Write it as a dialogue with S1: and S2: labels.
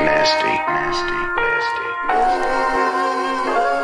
S1: Nasty, nasty, nasty. Nasty,